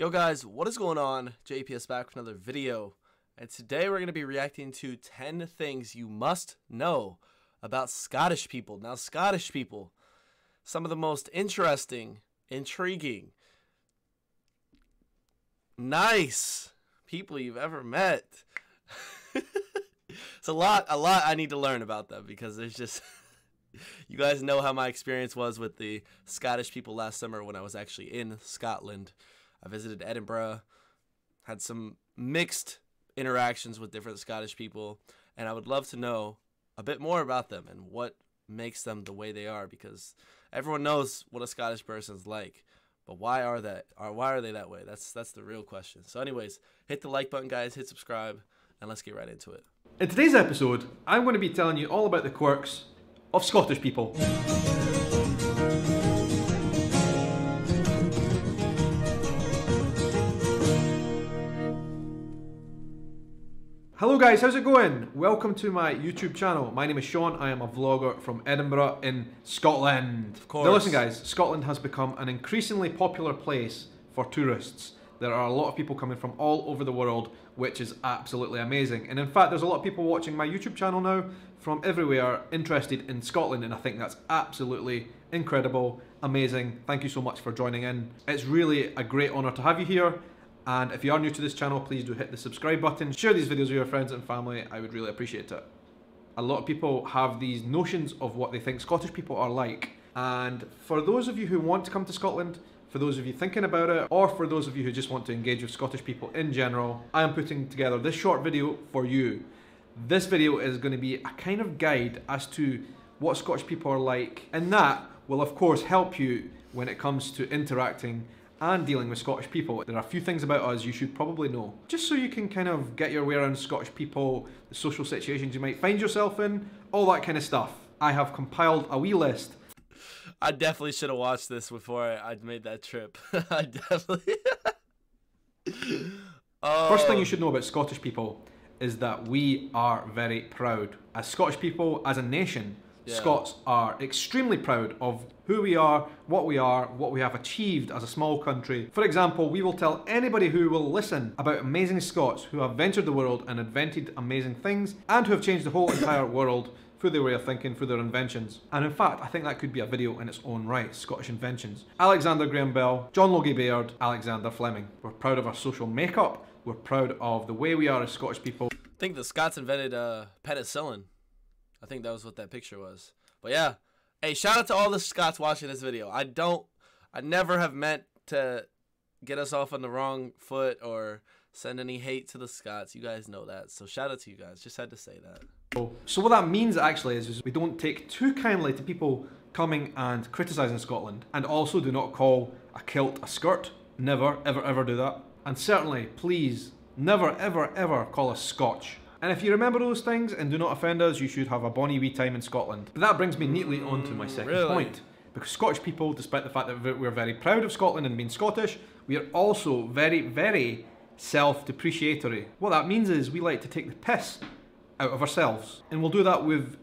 Yo guys, what is going on? JPS back with another video. And today we're going to be reacting to 10 things you must know about Scottish people. Now Scottish people, some of the most interesting, intriguing, nice people you've ever met. it's a lot a lot I need to learn about them because there's just you guys know how my experience was with the Scottish people last summer when I was actually in Scotland. I visited Edinburgh, had some mixed interactions with different Scottish people, and I would love to know a bit more about them and what makes them the way they are because everyone knows what a Scottish person's like. But why are that or why are they that way? That's that's the real question. So anyways, hit the like button guys, hit subscribe, and let's get right into it. In today's episode, I'm going to be telling you all about the quirks of Scottish people. Hello guys, how's it going? Welcome to my YouTube channel. My name is Sean. I am a vlogger from Edinburgh in Scotland. Of course. Now listen guys, Scotland has become an increasingly popular place for tourists. There are a lot of people coming from all over the world, which is absolutely amazing. And in fact, there's a lot of people watching my YouTube channel now from everywhere interested in Scotland, and I think that's absolutely incredible, amazing. Thank you so much for joining in. It's really a great honour to have you here. And if you are new to this channel, please do hit the subscribe button. Share these videos with your friends and family. I would really appreciate it. A lot of people have these notions of what they think Scottish people are like. And for those of you who want to come to Scotland, for those of you thinking about it, or for those of you who just want to engage with Scottish people in general, I am putting together this short video for you. This video is going to be a kind of guide as to what Scottish people are like, and that will of course help you when it comes to interacting and dealing with Scottish people. There are a few things about us you should probably know, just so you can kind of get your way around Scottish people, the social situations you might find yourself in, all that kind of stuff. I have compiled a wee list. I definitely should have watched this before I, would made that trip. I definitely. oh. First thing you um, should know about Scottish people is that we are very proud. As Scottish people, as a nation, yeah. Scots are extremely proud of who we are, what we are, what we have achieved as a small country. For example, we will tell anybody who will listen about amazing Scots who have ventured the world and invented amazing things and who have changed the whole entire world through their way of thinking, through their inventions. And in fact, I think that could be a video in its own right, Scottish inventions. Alexander Graham Bell, John Logie Baird, Alexander Fleming. We're proud of our social makeup, we're proud of the way we are as Scottish people. I think the Scots invented uh, penicillin. I think that was what that picture was. But yeah, hey, shout out to all the Scots watching this video. I don't, I never have meant to get us off on the wrong foot or send any hate to the Scots. You guys know that. So shout out to you guys. Just had to say that. So what that means actually is, is we don't take too kindly to people coming and criticising Scotland and also do not call a kilt a skirt. Never, ever, ever do that. And certainly, please, never, ever, ever call us Scotch. And if you remember those things and do not offend us, you should have a bonny wee time in Scotland. But that brings me neatly on to my second really? point. Because Scottish people, despite the fact that we're very proud of Scotland and being Scottish, we are also very, very self-depreciatory. What that means is we like to take the piss out of ourselves. And we'll do that with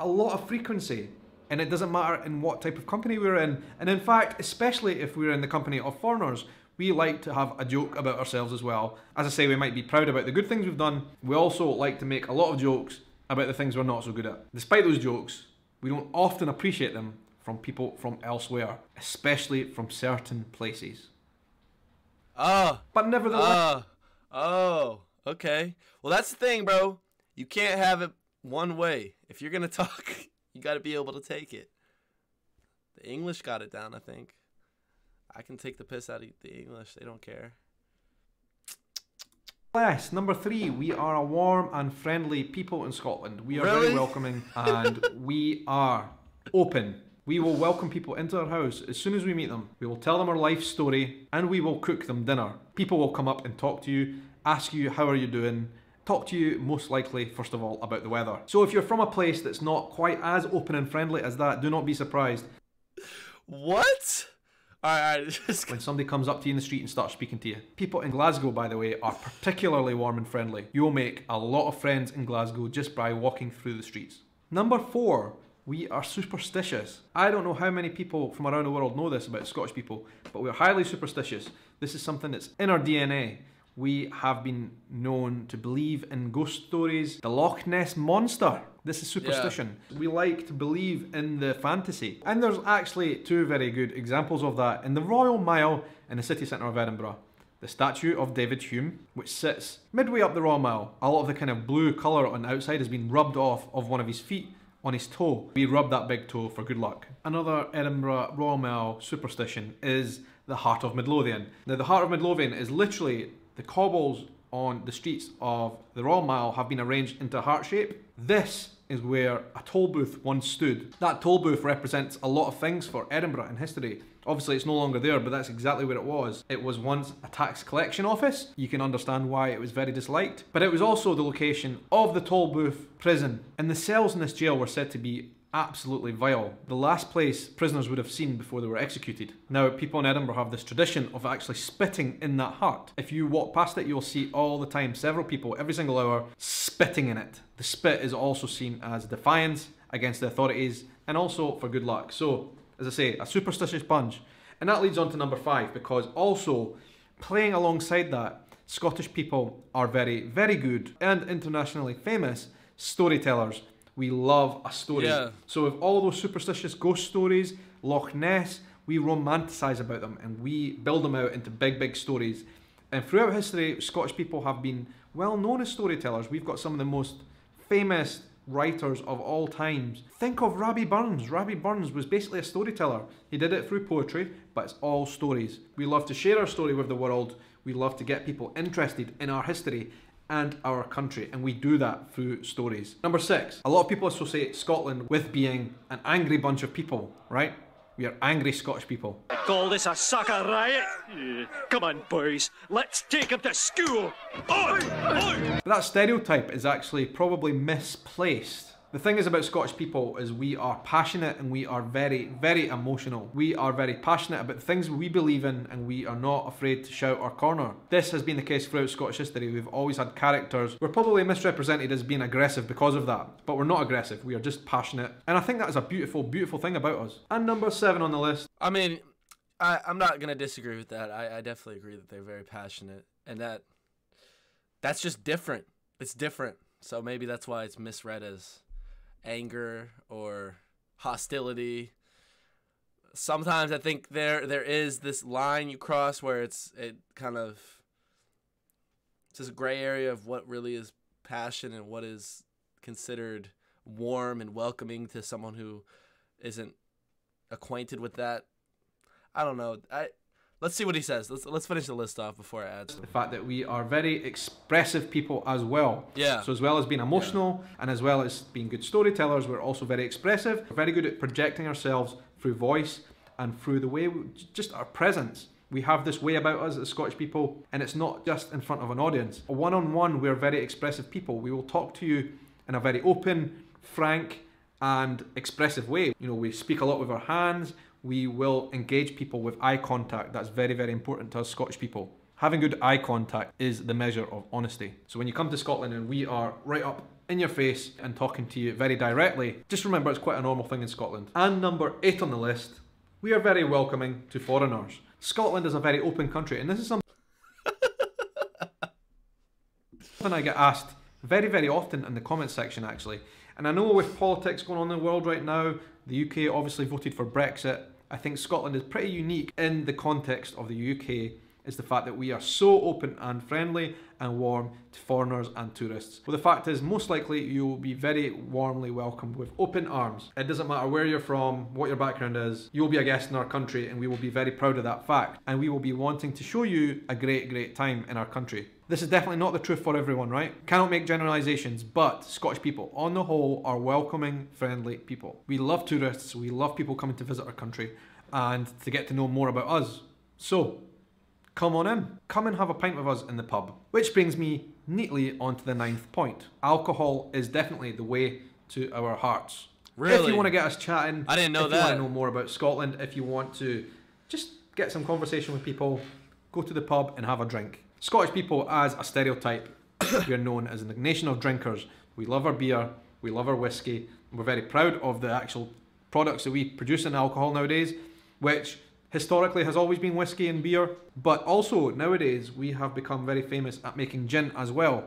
a lot of frequency. And it doesn't matter in what type of company we're in. And in fact, especially if we're in the company of foreigners, we like to have a joke about ourselves as well. As I say, we might be proud about the good things we've done. We also like to make a lot of jokes about the things we're not so good at. Despite those jokes, we don't often appreciate them from people from elsewhere, especially from certain places. Oh. But nevertheless. Oh. Oh. Okay. Well, that's the thing, bro. You can't have it one way. If you're gonna talk, you got to be able to take it. The English got it down, I think. I can take the piss out of the English. They don't care. Yes, number three, we are a warm and friendly people in Scotland. We are really? very welcoming and we are open. We will welcome people into our house as soon as we meet them. We will tell them our life story and we will cook them dinner. People will come up and talk to you, ask you how are you doing, talk to you most likely, first of all, about the weather. So if you're from a place that's not quite as open and friendly as that, do not be surprised. What? When somebody comes up to you in the street and starts speaking to you. People in Glasgow, by the way, are particularly warm and friendly. You'll make a lot of friends in Glasgow just by walking through the streets. Number four, we are superstitious. I don't know how many people from around the world know this about Scottish people, but we're highly superstitious. This is something that's in our DNA. We have been known to believe in ghost stories, the Loch Ness Monster. This is superstition. Yeah. We like to believe in the fantasy. And there's actually two very good examples of that in the Royal Mile in the city centre of Edinburgh the statue of David Hume, which sits midway up the Royal Mile. A lot of the kind of blue colour on the outside has been rubbed off of one of his feet on his toe. We rub that big toe for good luck. Another Edinburgh Royal Mile superstition is the Heart of Midlothian. Now the Heart of Midlothian is literally the cobbles on the streets of the Royal Mile have been arranged into a heart shape. This is where a toll booth once stood. That toll booth represents a lot of things for Edinburgh in history. Obviously, it's no longer there, but that's exactly where it was. It was once a tax collection office. You can understand why it was very disliked. But it was also the location of the toll booth prison. And the cells in this jail were said to be absolutely vile. The last place prisoners would have seen before they were executed. Now, people in Edinburgh have this tradition of actually spitting in that heart. If you walk past it, you'll see all the time several people every single hour spitting in it. The spit is also seen as defiance against the authorities and also for good luck. So, as I say, a superstitious bunch. And that leads on to number five because also playing alongside that, Scottish people are very, very good and internationally famous storytellers we love a story. Yeah. So with all those superstitious ghost stories, Loch Ness, we romanticize about them and we build them out into big, big stories. And throughout history, Scottish people have been well known as storytellers. We've got some of the most famous writers of all times. Think of Rabbie Burns. Rabbie Burns was basically a storyteller. He did it through poetry, but it's all stories. We love to share our story with the world. We love to get people interested in our history and our country, and we do that through stories. Number six, a lot of people associate Scotland with being an angry bunch of people, right? We are angry Scottish people. Call this a sucker riot? Come on, boys, let's take him to school. Oi! Oi! But that stereotype is actually probably misplaced the thing is about Scottish people is we are passionate and we are very, very emotional. We are very passionate about the things we believe in and we are not afraid to shout our corner. This has been the case throughout Scottish history. We've always had characters. We're probably misrepresented as being aggressive because of that, but we're not aggressive. We are just passionate. And I think that is a beautiful, beautiful thing about us. And number seven on the list. I mean, I, I'm not going to disagree with that. I, I definitely agree that they're very passionate and that that's just different. It's different. So maybe that's why it's misread as anger or hostility. Sometimes I think there there is this line you cross where it's it kind of it's this gray area of what really is passion and what is considered warm and welcoming to someone who isn't acquainted with that. I don't know. I Let's see what he says. Let's let's finish the list off before I add. The fact that we are very expressive people as well. Yeah. So as well as being emotional yeah. and as well as being good storytellers, we're also very expressive. We're very good at projecting ourselves through voice and through the way we, just our presence. We have this way about us as Scottish people, and it's not just in front of an audience. One on one, we're very expressive people. We will talk to you in a very open, frank, and expressive way. You know, we speak a lot with our hands, we will engage people with eye contact. That's very, very important to us Scottish people. Having good eye contact is the measure of honesty. So when you come to Scotland and we are right up in your face and talking to you very directly, just remember it's quite a normal thing in Scotland. And number eight on the list, we are very welcoming to foreigners. Scotland is a very open country, and this is something I get asked very, very often in the comments section actually. And I know with politics going on in the world right now, the UK obviously voted for Brexit. I think Scotland is pretty unique in the context of the UK is the fact that we are so open and friendly and warm to foreigners and tourists. Well, the fact is, most likely you will be very warmly welcomed with open arms. It doesn't matter where you're from, what your background is, you will be a guest in our country and we will be very proud of that fact. And we will be wanting to show you a great, great time in our country. This is definitely not the truth for everyone, right? Cannot make generalizations, but Scottish people, on the whole, are welcoming, friendly people. We love tourists, we love people coming to visit our country and to get to know more about us. So, come on in. Come and have a pint with us in the pub. Which brings me neatly onto the ninth point. Alcohol is definitely the way to our hearts. Really? If you want to get us chatting, I didn't know if that. If you want to know more about Scotland, if you want to just get some conversation with people, go to the pub and have a drink. Scottish people, as a stereotype, we are known as a nation of drinkers. We love our beer, we love our whiskey, We're very proud of the actual products that we produce in alcohol nowadays, which historically has always been whiskey and beer. But also nowadays we have become very famous at making gin as well.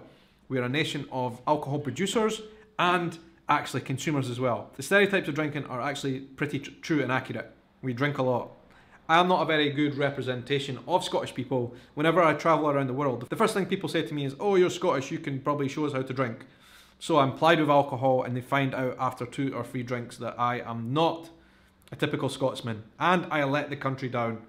We're a nation of alcohol producers and actually consumers as well. The stereotypes of drinking are actually pretty tr- true and accurate. We drink a lot. I am not a very good representation of Scottish people whenever I travel around the world. The first thing people say to me is, Oh, you're Scottish, you can probably show us how to drink. So I'm plied with alcohol, and they find out after two or three drinks that I am not a typical Scotsman, and I let the country down.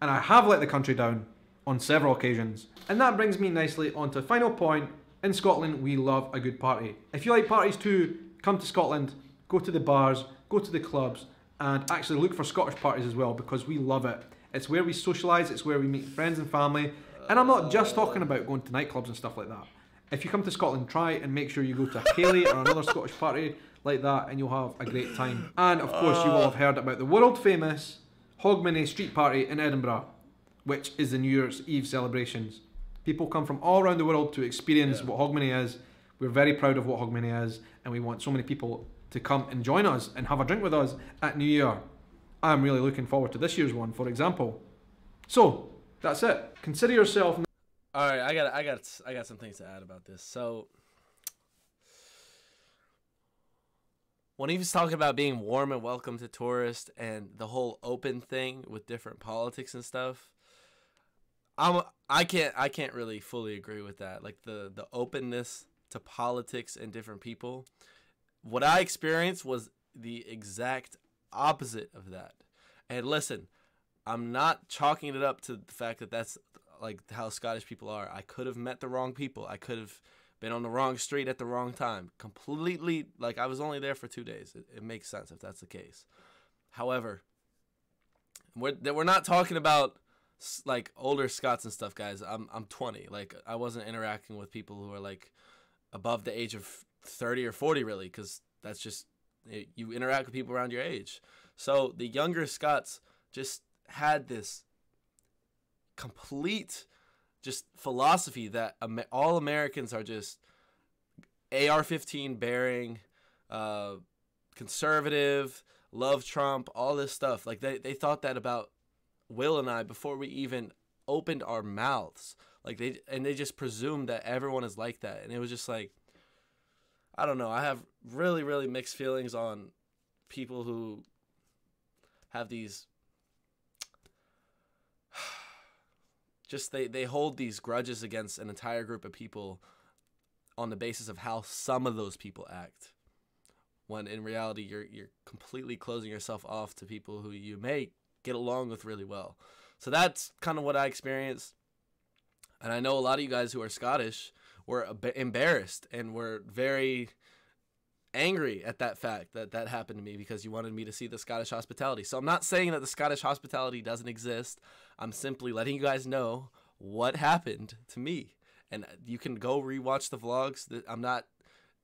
And I have let the country down on several occasions. And that brings me nicely onto the final point. In Scotland, we love a good party. If you like parties too, come to Scotland, go to the bars, go to the clubs, and actually look for Scottish parties as well because we love it. It's where we socialise, it's where we meet friends and family. And I'm not just talking about going to nightclubs and stuff like that. If you come to Scotland, try and make sure you go to ceilidh or another Scottish party like that, and you'll have a great time. And of course, you will have heard about the world famous Hogmanay Street Party in Edinburgh, which is the New Year's Eve celebrations. People come from all around the world to experience Yeah. what Hogmanay is. We're very proud of what Hogmanay is, and we want so many people to come and join us and have a drink with us at New Year. I'm really looking forward to this year's one, for example. So, that's it. Consider yourself All right, I got I got I got some things to add about this. So when he was talking about being warm and welcome to tourists and the whole open thing with different politics and stuff, I'm I can't I can't really fully agree with that. Like the the openness to politics and different people. What I experienced was the exact opposite of that. And listen, I'm not chalking it up to the fact that that's like how Scottish people are. I could have met the wrong people. I could have been on the wrong street at the wrong time. Completely like I was only there for 2 days. It, it makes sense if that's the case. However, we're we're not talking about like older Scots and stuff, guys. I'm I'm 20. Like I wasn't interacting with people who are like above the age of 30 or 40 really cuz that's just you interact with people around your age. So the younger Scots just had this complete just philosophy that all Americans are just AR-15 bearing, uh, conservative, love Trump, all this stuff. Like they, they thought that about Will and I before we even opened our mouths. Like they and they just presumed that everyone is like that, and it was just like, I don't know. I have really really mixed feelings on people who have these just they they hold these grudges against an entire group of people on the basis of how some of those people act. When in reality you're you're completely closing yourself off to people who you may get along with really well. So that's kind of what i experienced. And i know a lot of you guys who are scottish were embarrassed and were very angry at that fact that that happened to me because you wanted me to see the Scottish hospitality. So I'm not saying that the Scottish hospitality doesn't exist. I'm simply letting you guys know what happened to me. And you can go rewatch the vlogs. I'm not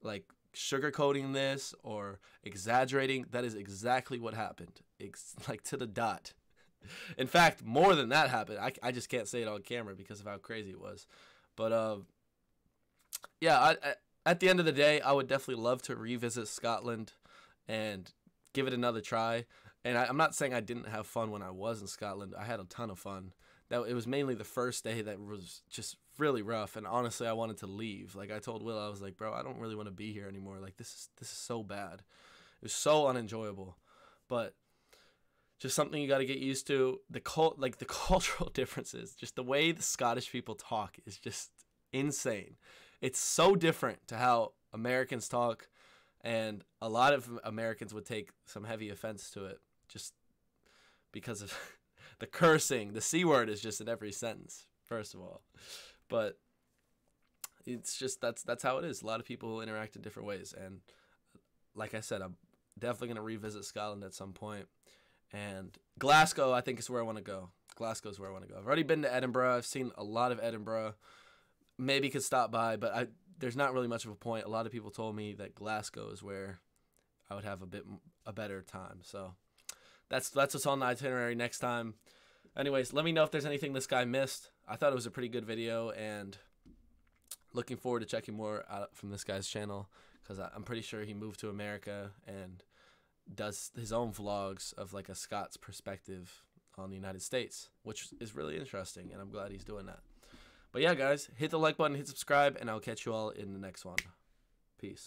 like sugarcoating this or exaggerating. That is exactly what happened. Ex- like to the dot. In fact, more than that happened. I, I just can't say it on camera because of how crazy it was. But uh, yeah, I, at the end of the day, I would definitely love to revisit Scotland and give it another try. And I, I'm not saying I didn't have fun when I was in Scotland. I had a ton of fun. That it was mainly the first day that was just really rough. And honestly, I wanted to leave. Like I told Will, I was like, bro, I don't really want to be here anymore. Like this is this is so bad. It was so unenjoyable. But just something you got to get used to. The cult, like the cultural differences, just the way the Scottish people talk is just insane. It's so different to how Americans talk, and a lot of Americans would take some heavy offense to it just because of the cursing. The c word is just in every sentence. First of all, but it's just that's that's how it is. A lot of people interact in different ways, and like I said, I'm definitely gonna revisit Scotland at some point. And Glasgow, I think is where I want to go. Glasgow is where I want to go. I've already been to Edinburgh. I've seen a lot of Edinburgh. Maybe could stop by, but I there's not really much of a point. A lot of people told me that Glasgow is where I would have a bit a better time. So that's that's what's on the itinerary next time. Anyways, let me know if there's anything this guy missed. I thought it was a pretty good video and looking forward to checking more out from this guy's channel. because I'm pretty sure he moved to America and does his own vlogs of like a Scots perspective on the United States, which is really interesting, and I'm glad he's doing that. But yeah, guys, hit the like button, hit subscribe, and I'll catch you all in the next one. Peace.